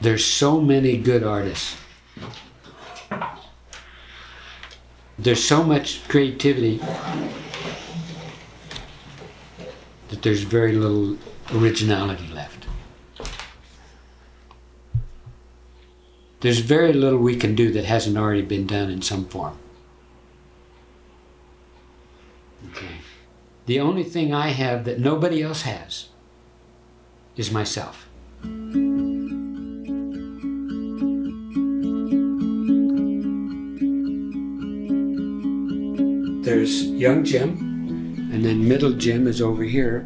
There's so many good artists. There's so much creativity that there's very little originality left. There's very little we can do that hasn't already been done in some form. Okay. The only thing I have that nobody else has is myself. There's young Jim, and then middle Jim is over here,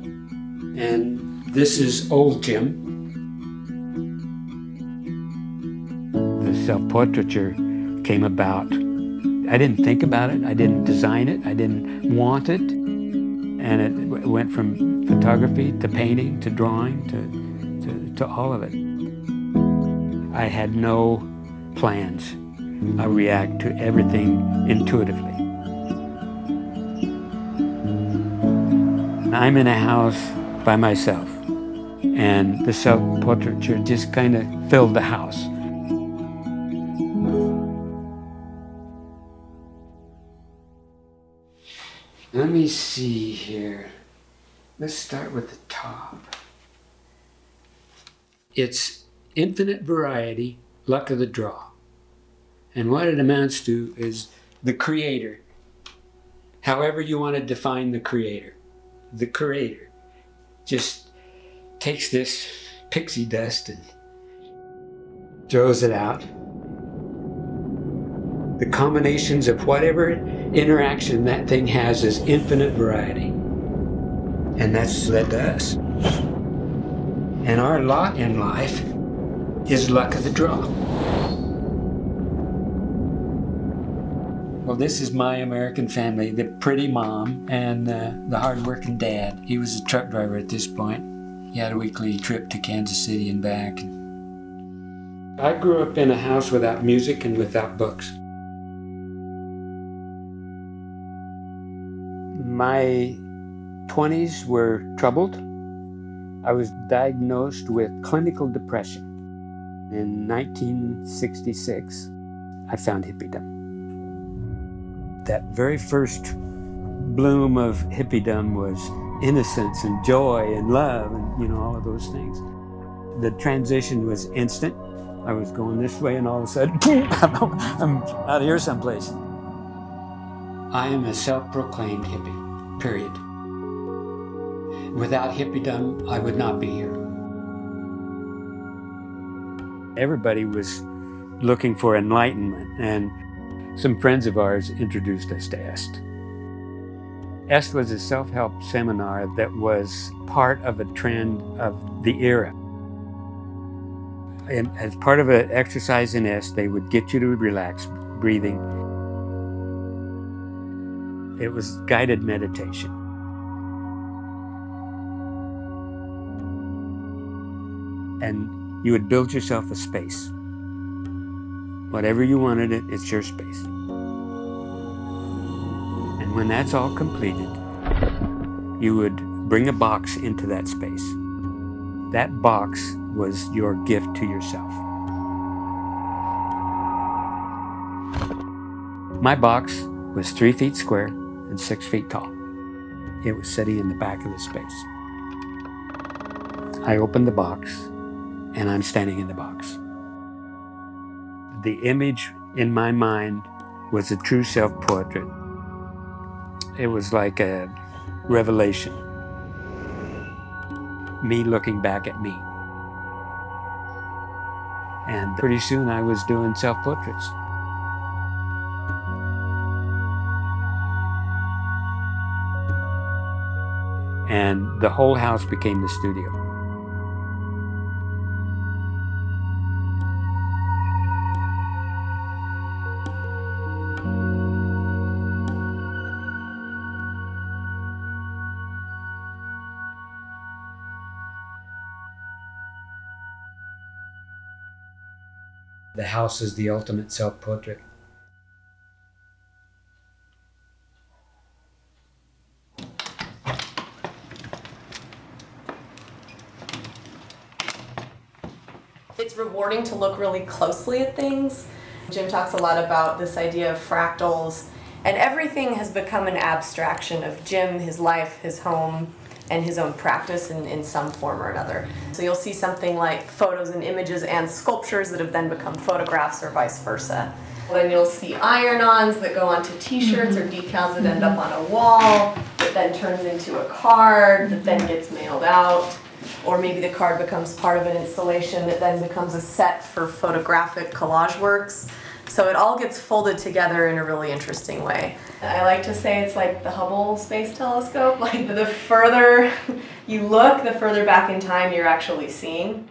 and this is old Jim. The self portraiture came about. I didn't think about it, I didn't design it, I didn't want it. And it went from photography to painting to drawing to, to, to all of it. I had no plans. I react to everything intuitively. I'm in a house by myself, and the self portraiture just kind of filled the house. Let me see here. Let's start with the top. It's infinite variety, luck of the draw. And what it amounts to is the creator. However, you want to define the creator. The creator just takes this pixie dust and throws it out. The combinations of whatever interaction that thing has is infinite variety. And that's led to us. And our lot in life is luck of the draw. Well, this is my American family the pretty mom and uh, the hardworking dad. He was a truck driver at this point. He had a weekly trip to Kansas City and back. I grew up in a house without music and without books. My 20s were troubled. I was diagnosed with clinical depression. In 1966, I found hippiedom that very first bloom of hippiedom was innocence and joy and love and you know all of those things. The transition was instant. I was going this way and all of a sudden i'm out of here someplace. I am a self-proclaimed hippie period. Without hippiedom i would not be here. Everybody was looking for enlightenment and some friends of ours introduced us to EST. EST was a self help seminar that was part of a trend of the era. And as part of an exercise in EST, they would get you to relax breathing. It was guided meditation. And you would build yourself a space. Whatever you wanted it, it's your space. And when that's all completed, you would bring a box into that space. That box was your gift to yourself. My box was three feet square and six feet tall. It was sitting in the back of the space. I opened the box and I'm standing in the box the image in my mind was a true self portrait. It was like a revelation. Me looking back at me. And pretty soon I was doing self portraits. And the whole house became the studio. The house is the ultimate self portrait. It's rewarding to look really closely at things. Jim talks a lot about this idea of fractals, and everything has become an abstraction of Jim, his life, his home, and his own practice in, in some form or another. So you'll see something like photos and images and sculptures that have then become photographs or vice versa. Then you'll see iron-ons that go onto t-shirts or decals that end up on a wall, that then turns into a card, that then gets mailed out. Or maybe the card becomes part of an installation that then becomes a set for photographic collage works. So it all gets folded together in a really interesting way. I like to say it's like the Hubble Space Telescope. Like the further you look, the further back in time you're actually seeing.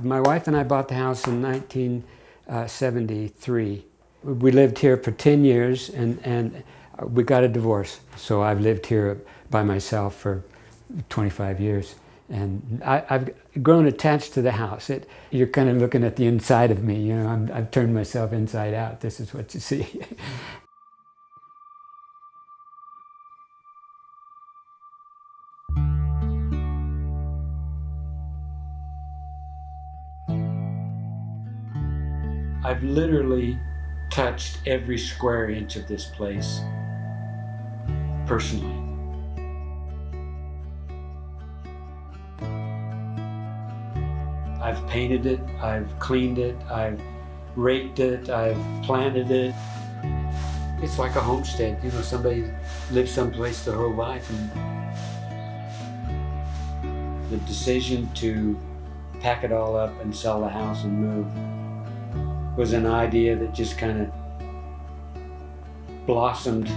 My wife and I bought the house in 1973. Uh, we lived here for 10 years and, and uh, we got a divorce. So I've lived here by myself for 25 years. And I, have grown attached to the house. It, you're kind of looking at the inside of me, you know, i have turned myself inside out. This is what you see. I've literally touched every square inch of this place personally. Painted it, I've cleaned it, I've raked it, I've planted it. It's like a homestead, you know, somebody lives someplace their whole life and the decision to pack it all up and sell the house and move was an idea that just kind of blossomed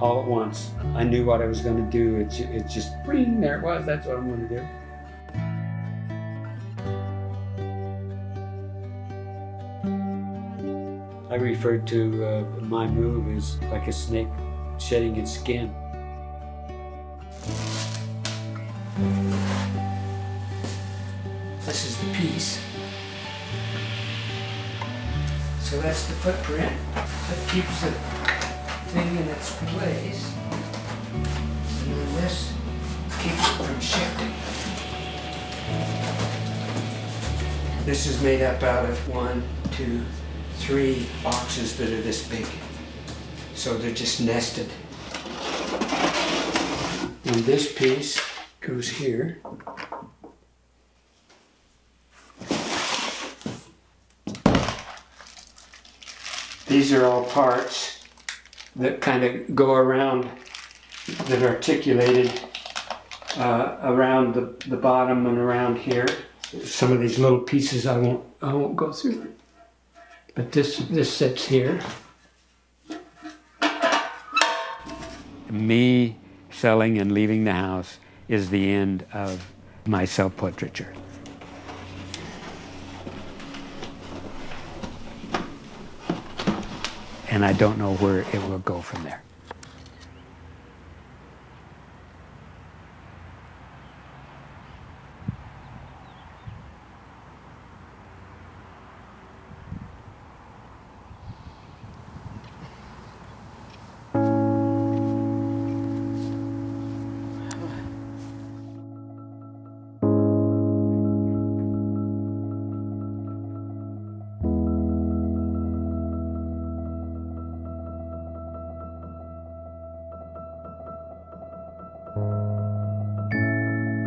all at once. I knew what I was going to do. It, it just, bring, there it was. That's what I'm going to do. I referred to uh, my move as like a snake shedding its skin. This is the piece. So that's the footprint that keeps the thing in its place. And then this keeps it from shifting. This is made up out of one, two, three boxes that are this big. So they're just nested. And this piece goes here. These are all parts that kind of go around, that are articulated uh, around the, the bottom and around here. Some of these little pieces I won't, I won't go through. But this, this sits here. Me selling and leaving the house is the end of my self-portraiture. and I don't know where it will go from there.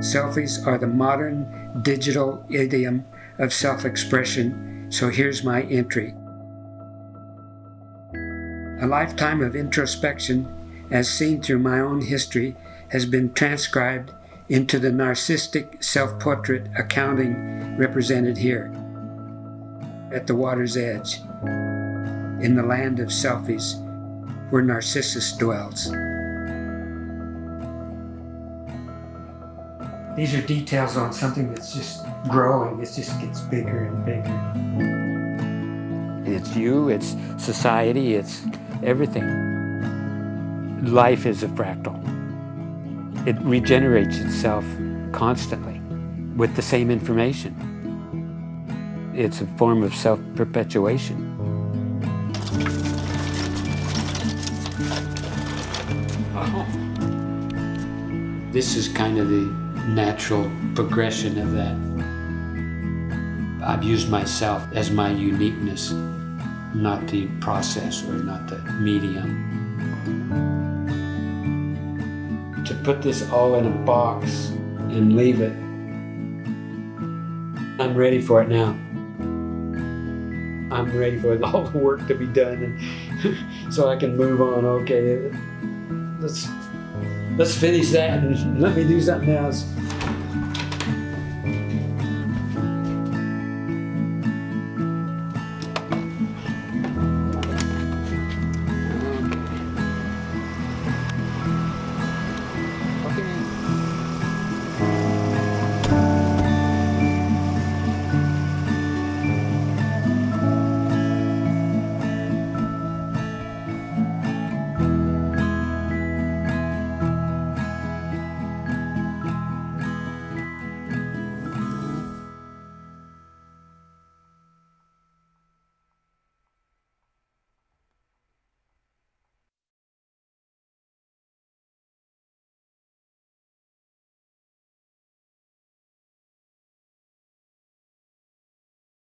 Selfies are the modern digital idiom of self expression, so here's my entry. A lifetime of introspection, as seen through my own history, has been transcribed into the narcissistic self portrait accounting represented here. At the water's edge, in the land of selfies, where Narcissus dwells. These are details on something that's just growing. It just gets bigger and bigger. It's you, it's society, it's everything. Life is a fractal. It regenerates itself constantly with the same information. It's a form of self-perpetuation. This is kind of the natural progression of that. I've used myself as my uniqueness, not the process or not the medium. To put this all in a box and leave it, I'm ready for it now. I'm ready for all the work to be done and so I can move on. Okay, let's let's finish that and let me do something else.